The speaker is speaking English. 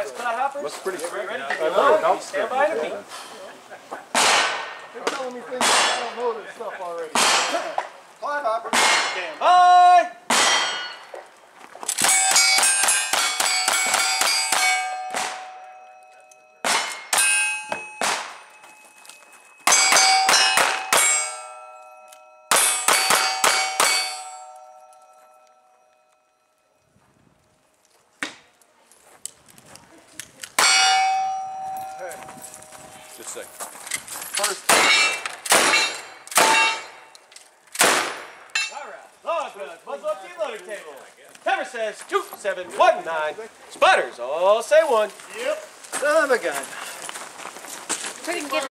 by, Scott Hopper. Looks pretty sweet. Ready I to know, go? Stand by to beat. They're telling me things I don't know this stuff already. Clyde Hopper. Stand by. Just a second. First. All right. Log good. Muzzle up to your loading table. Timer says two, seven, one, nine. Spotters all say one. Son of a gun. Couldn't get